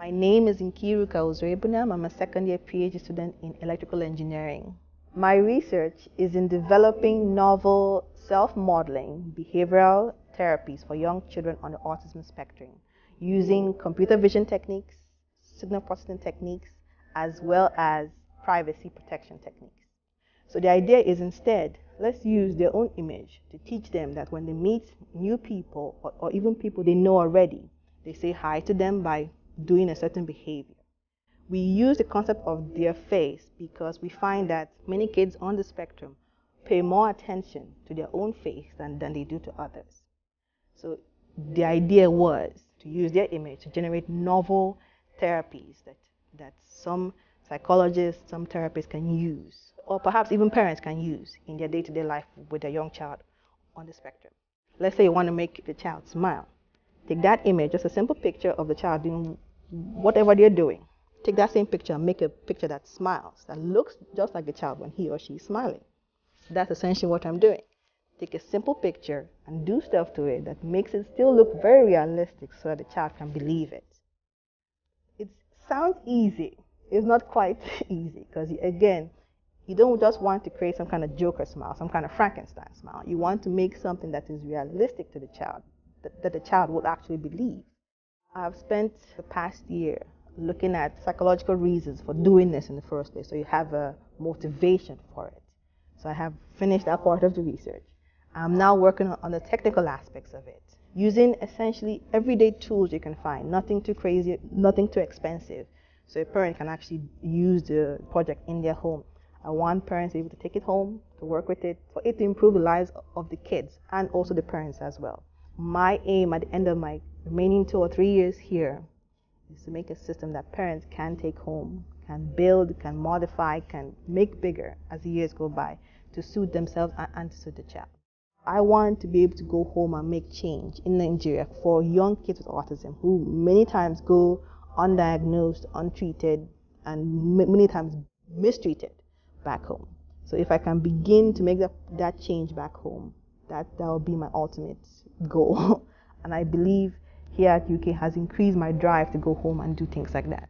My name is Nkiruka Uzoebunam. I'm a second year PhD student in electrical engineering. My research is in developing novel self-modeling behavioral therapies for young children on the autism spectrum using computer vision techniques, signal processing techniques, as well as privacy protection techniques. So the idea is instead, let's use their own image to teach them that when they meet new people or, or even people they know already, they say hi to them by doing a certain behavior. We use the concept of their face because we find that many kids on the spectrum pay more attention to their own face than, than they do to others. So the idea was to use their image to generate novel therapies that, that some psychologists, some therapists can use, or perhaps even parents can use in their day-to-day life with a young child on the spectrum. Let's say you want to make the child smile. Take that image, just a simple picture of the child doing whatever they're doing. Take that same picture and make a picture that smiles, that looks just like the child when he or she is smiling. That's essentially what I'm doing. Take a simple picture and do stuff to it that makes it still look very realistic so that the child can believe it. It sounds easy. It's not quite easy because, again, you don't just want to create some kind of Joker smile, some kind of Frankenstein smile. You want to make something that is realistic to the child, that, that the child will actually believe. I've spent the past year looking at psychological reasons for doing this in the first place, so you have a motivation for it. So I have finished that part of the research. I'm now working on the technical aspects of it, using essentially everyday tools you can find, nothing too crazy, nothing too expensive, so a parent can actually use the project in their home. Uh, I want parents able to take it home, to work with it, for it to improve the lives of the kids and also the parents as well. My aim at the end of my remaining two or three years here is to make a system that parents can take home, can build, can modify, can make bigger as the years go by to suit themselves and to suit the child. I want to be able to go home and make change in Nigeria for young kids with autism who many times go undiagnosed, untreated, and many times mistreated back home. So if I can begin to make that, that change back home, that, that will be my ultimate goal. and I believe here at UK has increased my drive to go home and do things like that.